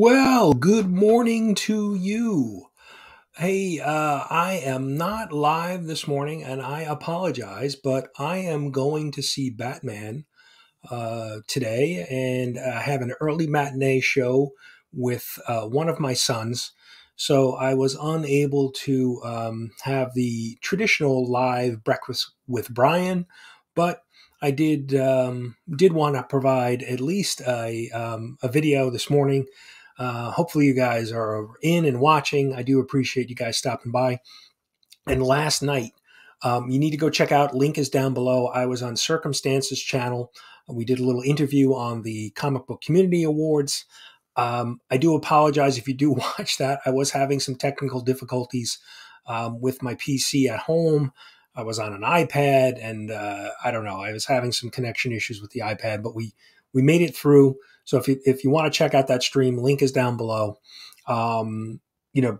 Well, good morning to you. Hey, uh, I am not live this morning and I apologize, but I am going to see Batman uh, today and I have an early matinee show with uh, one of my sons. So I was unable to um, have the traditional live breakfast with Brian, but I did um, did want to provide at least a, um, a video this morning uh, hopefully, you guys are in and watching. I do appreciate you guys stopping by. And last night, um, you need to go check out. Link is down below. I was on Surcam Stances channel. We did a little interview on the Comic Book Community Awards. Um, I do apologize if you do watch that. I was having some technical difficulties um, with my PC at home. I was on an iPad, and uh, I don't know. I was having some connection issues with the iPad, but we we made it through. So if you if you want to check out that stream, link is down below. Um, you know,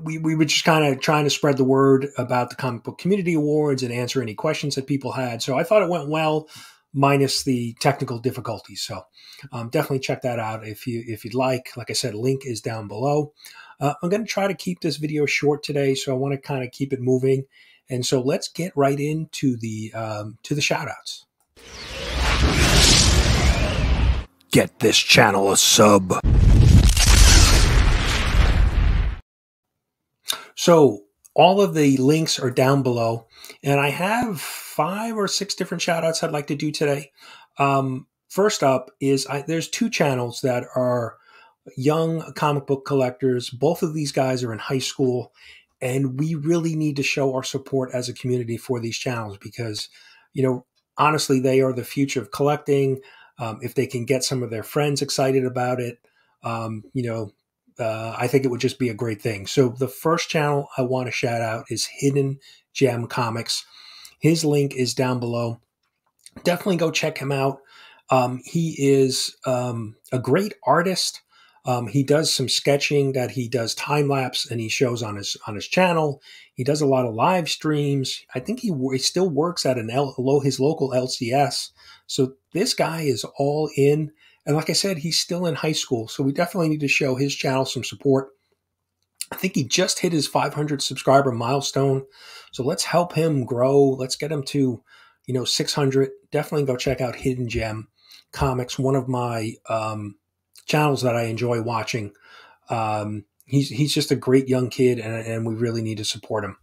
we, we were just kind of trying to spread the word about the comic book community awards and answer any questions that people had. So I thought it went well, minus the technical difficulties. So um, definitely check that out if you if you'd like. Like I said, link is down below. Uh, I'm going to try to keep this video short today, so I want to kind of keep it moving. And so let's get right into the um, to the shout outs get this channel a sub. So all of the links are down below, and I have five or six different shout outs I'd like to do today. Um, first up is I, there's two channels that are young comic book collectors. Both of these guys are in high school, and we really need to show our support as a community for these channels because, you know, honestly, they are the future of collecting. Um, if they can get some of their friends excited about it, um, you know, uh, I think it would just be a great thing. So the first channel I want to shout out is Hidden Gem Comics. His link is down below. Definitely go check him out. Um, he is um, a great artist. Um, he does some sketching that he does time lapse and he shows on his on his channel. He does a lot of live streams. I think he, he still works at an L, his local LCS. So this guy is all in. And like I said, he's still in high school. So we definitely need to show his channel some support. I think he just hit his 500 subscriber milestone. So let's help him grow. Let's get him to, you know, 600. Definitely go check out Hidden Gem Comics, one of my um, channels that I enjoy watching. Um, he's he's just a great young kid, and, and we really need to support him.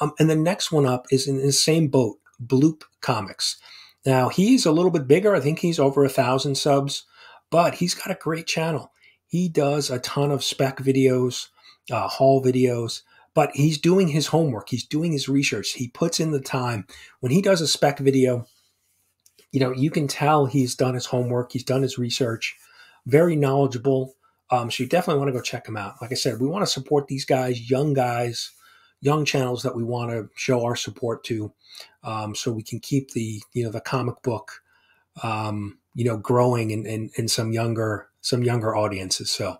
Um, and the next one up is in the same boat, Bloop Comics. Now he's a little bit bigger. I think he's over a thousand subs, but he's got a great channel. He does a ton of spec videos, uh, haul videos, but he's doing his homework. He's doing his research. He puts in the time. When he does a spec video, you know, you can tell he's done his homework. He's done his research. Very knowledgeable. Um, so you definitely want to go check them out. Like I said, we want to support these guys, young guys, young channels that we want to show our support to, um, so we can keep the you know the comic book, um, you know, growing in, in, in some younger some younger audiences. So.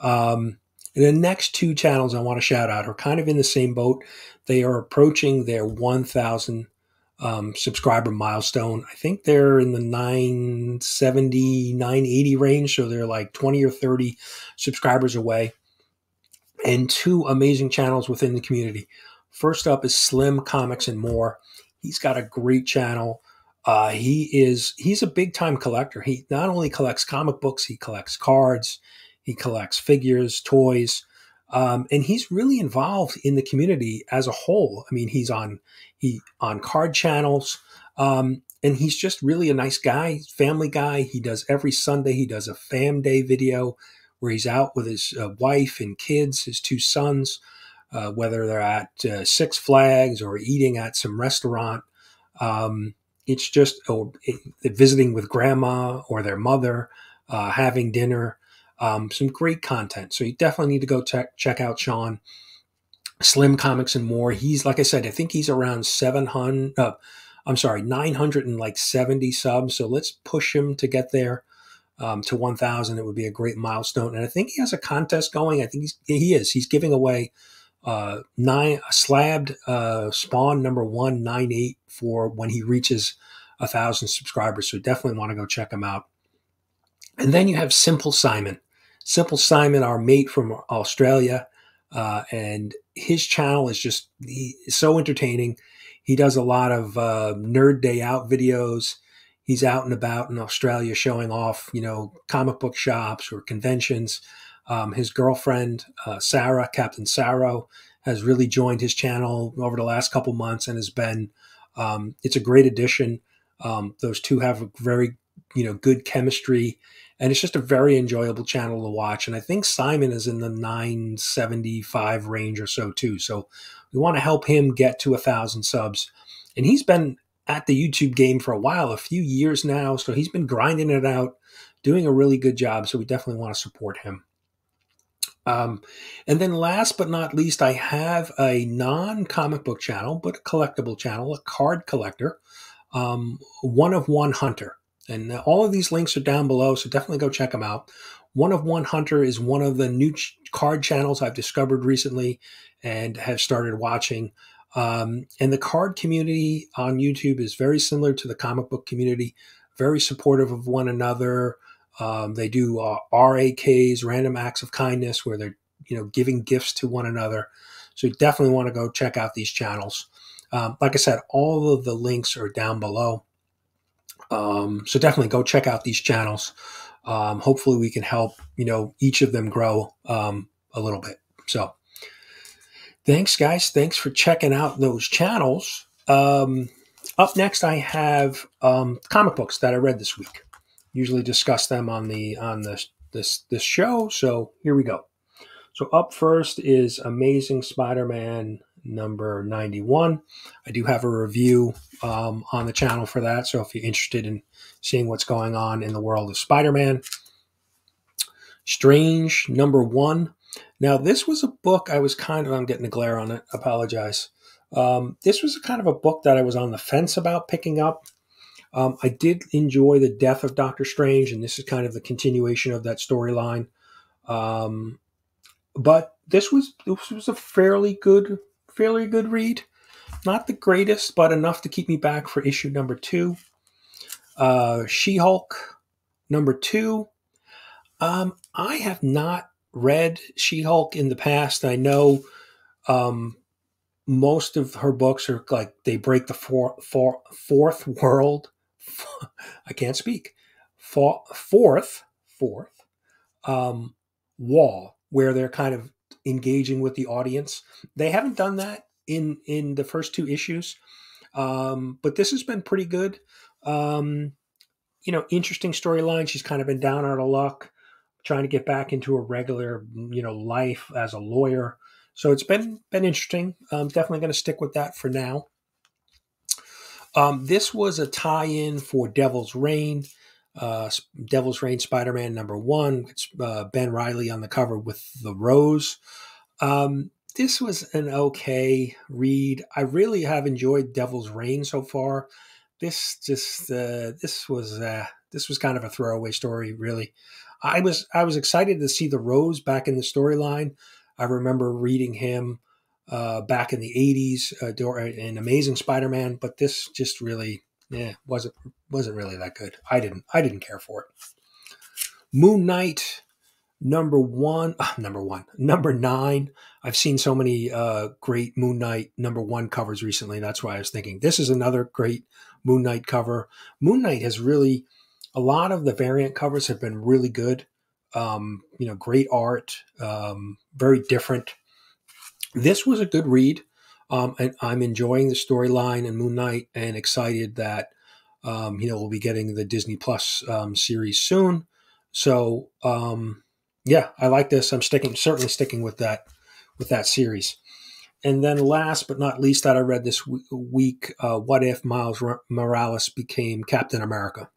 Um, the next two channels I want to shout out are kind of in the same boat. They are approaching their 1,000 um, subscriber milestone. I think they're in the 970, 980 range. So they're like 20 or 30 subscribers away. And two amazing channels within the community. First up is Slim Comics and More. He's got a great channel. Uh, he is he's a big time collector. He not only collects comic books, he collects cards, he collects figures, toys. Um, and he's really involved in the community as a whole. I mean, he's on he on card channels, um, and he's just really a nice guy, family guy. He does every Sunday. He does a fam day video where he's out with his uh, wife and kids, his two sons, uh, whether they're at uh, Six Flags or eating at some restaurant. Um, it's just or visiting with grandma or their mother, uh, having dinner. Um, some great content. So you definitely need to go check check out Sean. Slim Comics and more. He's like I said, I think he's around 700 uh, I'm sorry, 970 subs. So let's push him to get there um, to 1000. It would be a great milestone. And I think he has a contest going. I think he's, he is. He's giving away uh, nine slabbed uh, spawn number 198 for when he reaches a thousand subscribers. So definitely want to go check him out. And then you have Simple Simon. Simple Simon, our mate from Australia, uh, and his channel is just he, so entertaining. He does a lot of uh, nerd day out videos. He's out and about in Australia showing off, you know, comic book shops or conventions. Um, his girlfriend, uh, Sarah, Captain Sarah, has really joined his channel over the last couple months and has been, um, it's a great addition. Um, those two have a very, you know, good chemistry and it's just a very enjoyable channel to watch. And I think Simon is in the 975 range or so too. So we want to help him get to a thousand subs. And he's been at the YouTube game for a while, a few years now. So he's been grinding it out, doing a really good job. So we definitely want to support him. Um, and then last but not least, I have a non comic book channel, but a collectible channel, a card collector, um, one of one hunter. And all of these links are down below, so definitely go check them out. One of One Hunter is one of the new ch- card channels I've discovered recently and have started watching. Um, and the card community on YouTube is very similar to the comic book community, very supportive of one another. Um, they do uh, RAKs, random acts of kindness, where they're you know giving gifts to one another. So you definitely want to go check out these channels. Um, like I said, all of the links are down below. Um, so definitely go check out these channels. Um, hopefully, we can help you know each of them grow um, a little bit. So, thanks, guys. Thanks for checking out those channels. Um, up next, I have um, comic books that I read this week. Usually discuss them on the on this this this show. So here we go. So up first is Amazing Spider-Man number 91. I do have a review um, on the channel for that. So if you're interested in seeing what's going on in the world of Spider Man, Strange number one. Now, this was a book I was kind of, I'm getting a glare on it, apologize. Um, this was a kind of a book that I was on the fence about picking up. Um, I did enjoy the death of Doctor Strange, and this is kind of the continuation of that storyline. Um, but this was this was a fairly good fairly good read. Not the greatest, but enough to keep me back for issue number two. Uh, she Hulk number two. Um, I have not read She Hulk in the past. I know um, most of her books are like they break the four, four, fourth world. I can't speak. Four, fourth, fourth um, wall where they're kind of engaging with the audience. They haven't done that in in the first two issues, um, but this has been pretty good. Um, you know, interesting storyline. She's kind of been down out of luck, trying to get back into a regular you know life as a lawyer. So it's been been interesting. I'm definitely going to stick with that for now. Um, this was a tie-in for Devil's Reign uh, Devil's Reign Spider Man number one. It's uh, Ben Reilly on the cover with the rose. Um, this was an okay read. I really have enjoyed Devil's Reign so far. This just uh, this was uh, this was kind of a throwaway story, really. I was I was excited to see the Rose back in the storyline. I remember reading him uh, back in the '80s uh, in Amazing Spider-Man, but this just really yeah, wasn't wasn't really that good. I didn't I didn't care for it. Moon Knight number one, uh, number one, number nine. I've seen so many uh, great Moon Knight number one covers recently. That's why I was thinking this is another great Moon Knight cover. Moon Knight has really a lot of the variant covers have been really good. Um, you know, great art, um, very different. This was a good read. Um, and I'm enjoying the storyline and Moon Knight and excited that, um, you know, we'll be getting the Disney Plus um, series soon. So, um, yeah, I like this. I'm sticking, certainly sticking with that, with that series. And then last but not least that I read this week, uh, what if Miles Morales became Captain America?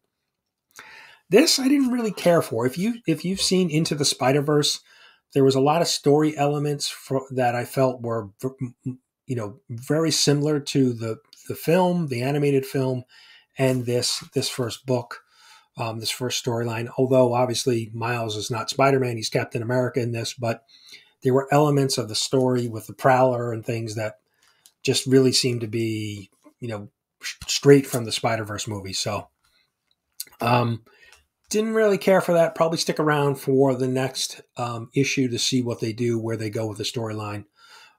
This I didn't really care for. If you if you've seen Into the Spider Verse, there was a lot of story elements for, that I felt were you know very similar to the the film, the animated film, and this this first book, um, this first storyline. Although obviously Miles is not Spider Man, he's Captain America in this, but there were elements of the story with the Prowler and things that just really seemed to be you know straight from the Spider Verse movie. So. Um, didn't really care for that. Probably stick around for the next um, issue to see what they do, where they go with the storyline.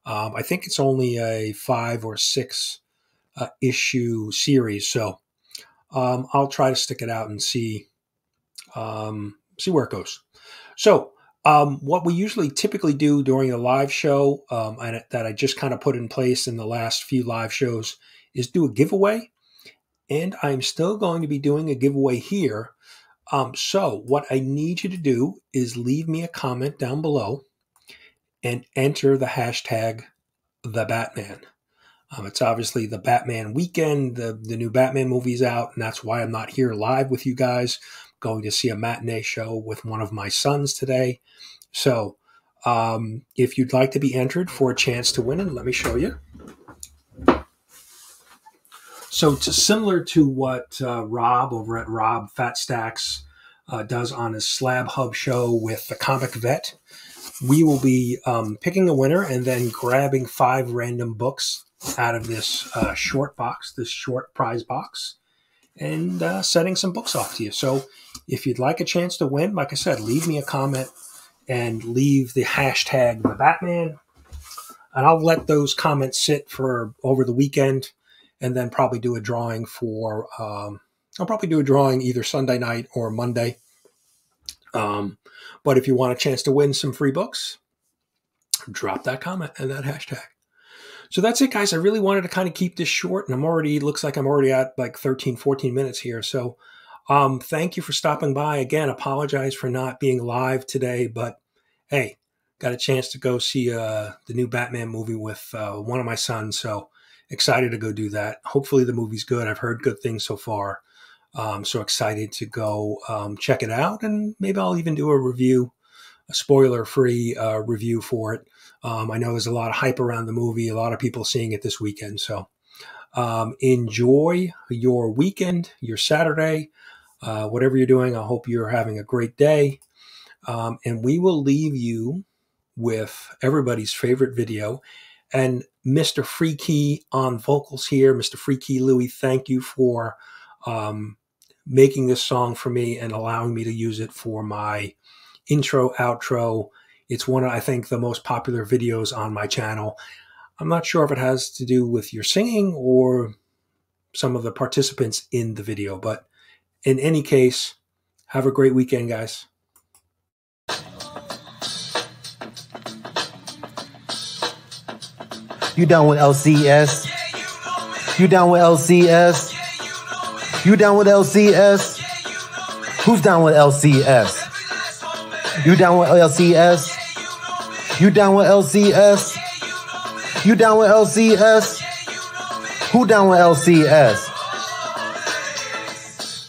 Um, I think it's only a five or six uh, issue series, so um, I'll try to stick it out and see um, see where it goes. So, um, what we usually typically do during a live show, um, and that I just kind of put in place in the last few live shows, is do a giveaway. And I'm still going to be doing a giveaway here. Um, so, what I need you to do is leave me a comment down below and enter the hashtag the Batman. Um, it's obviously the Batman weekend. The, the new Batman movie's out, and that's why I'm not here live with you guys. I'm going to see a matinee show with one of my sons today. So, um, if you'd like to be entered for a chance to win, and let me show you. So, to, similar to what uh, Rob over at Rob Fat Stacks uh, does on his Slab Hub show with the Comic Vet, we will be um, picking a winner and then grabbing five random books out of this uh, short box, this short prize box, and uh, setting some books off to you. So if you'd like a chance to win, like I said, leave me a comment and leave the hashtag the Batman, and I'll let those comments sit for over the weekend, and then probably do a drawing for. Um, I'll probably do a drawing either Sunday night or Monday. Um, but if you want a chance to win some free books, drop that comment and that hashtag. So that's it, guys. I really wanted to kind of keep this short, and I'm already, looks like I'm already at like 13, 14 minutes here. So um, thank you for stopping by. Again, apologize for not being live today, but hey, got a chance to go see uh, the new Batman movie with uh, one of my sons. So excited to go do that. Hopefully, the movie's good. I've heard good things so far. Um, so excited to go um, check it out, and maybe I'll even do a review, a spoiler-free uh, review for it. Um, I know there's a lot of hype around the movie, a lot of people seeing it this weekend. So um, enjoy your weekend, your Saturday, uh, whatever you're doing. I hope you're having a great day, um, and we will leave you with everybody's favorite video. And Mr. Freaky on vocals here, Mr. Freaky Louie, thank you for um, making this song for me and allowing me to use it for my intro, outro. It's one of, I think, the most popular videos on my channel. I'm not sure if it has to do with your singing or some of the participants in the video, but in any case, have a great weekend, guys. You down with LCS? You down with LCS? You down with LCS? Who's down with LCS? You down with LCS? You down with LCS? You down with LCS? Who down with LCS?